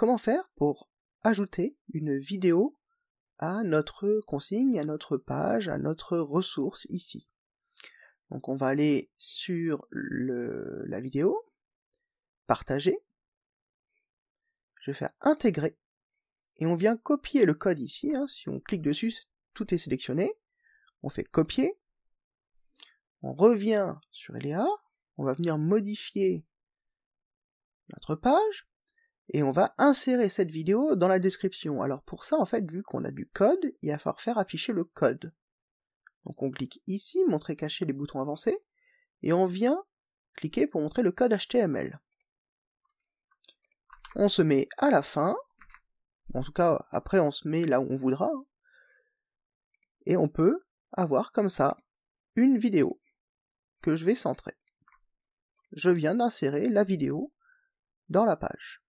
comment faire pour ajouter une vidéo à notre consigne, à notre page, à notre ressource ici. Donc on va aller sur la vidéo, partager, je vais faire intégrer, et on vient copier le code ici, hein. si on clique dessus, tout est sélectionné, on fait copier, on revient sur Eléa, on va venir modifier notre page, et on va insérer cette vidéo dans la description. Alors pour ça, en fait, vu qu'on a du code, il va falloir faire afficher le code. Donc on clique ici, montrer cacher les boutons avancés, et on vient cliquer pour montrer le code HTML. On se met à la fin, en tout cas après on se met là où on voudra, hein. et on peut avoir comme ça une vidéo que je vais centrer. Je viens d'insérer la vidéo dans la page.